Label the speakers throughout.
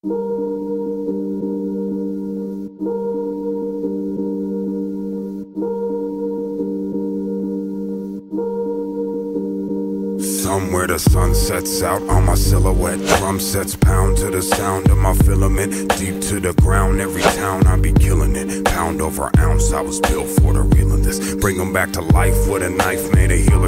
Speaker 1: Somewhere the sun sets out on my silhouette. Drum sets pound to the sound of my filament. Deep to the ground, every town I be killing it. Pound over ounce, I was built for the of this. Bring them back to life with a knife made a healer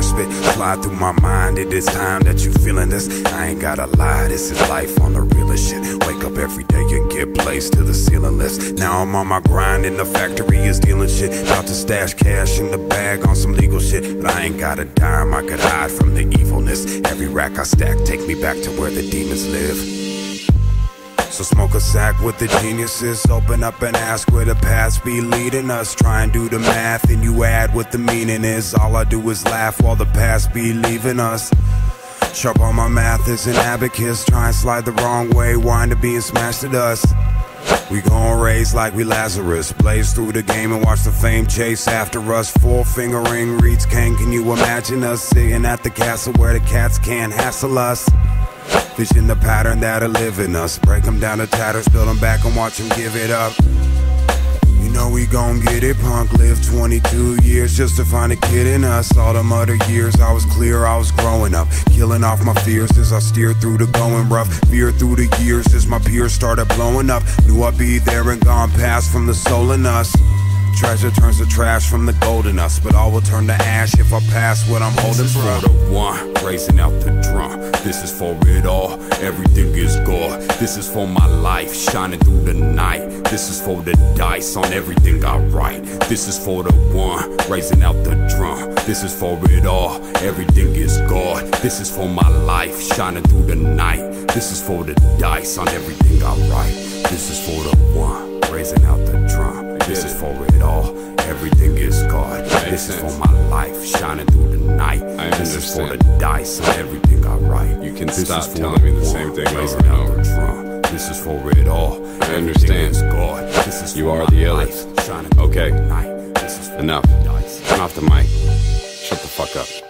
Speaker 1: Slide through my mind, it is time that you feeling this. I ain't gotta lie, this is life on the realest shit. Wake up every day and get placed to the ceiling list. Now I'm on my grind and the factory is dealing shit. About to stash cash in the bag on some legal shit. But I ain't got a dime, I could hide from the evilness. Every rack I stack take me back to where the demons live. So smoke a sack with the geniuses. Open up and ask where the past be leading us. Try and do the math and you add what the meaning is. All I do is laugh while the past be leaving us. Sharp on my math is an abacus. Try and slide the wrong way, wind up being smashed to dust. We gon' raise like we Lazarus. Blaze through the game and watch the fame chase after us. Four finger ring reads Kane. Can you imagine us sitting at the castle where the cats can't hassle us? Vision the pattern that'll live in us. Break them down to tatters, build them back and watch them give it up. You know we gon' get it, punk. Lived 22 years just to find a kid in us. All them other years I was clear, I was growing up. Killing off my fears as I steered through the going rough. Fear through the years as my peers started blowing up. Knew I'd be there and gone past from the soul in us. Treasure turns to trash from the gold in us, but all will turn to ash if I pass what I'm holding
Speaker 2: This is
Speaker 1: for.
Speaker 2: the one, raising out the drum. This is for it all, everything is God. This is for my life, shining through the night. This is for the dice on everything I write. This is for the one, raising out the drum. This is for it all, everything is God. This is for my life, shining through the night. This is for the dice on everything I write. This is for the one, raising out the drum. This is for it This is for my life, shining through the night.
Speaker 3: I
Speaker 2: This is for the
Speaker 3: understand.
Speaker 2: dice on everything I write.
Speaker 3: You can
Speaker 2: This
Speaker 3: stop
Speaker 2: is for
Speaker 3: telling me the same thing over and over.
Speaker 2: drum. This is for it all.
Speaker 3: I understand.
Speaker 2: God. This is
Speaker 3: You are the illest. Okay.
Speaker 2: the night. This is
Speaker 3: Enough. Turn off the mic. Shut the fuck up.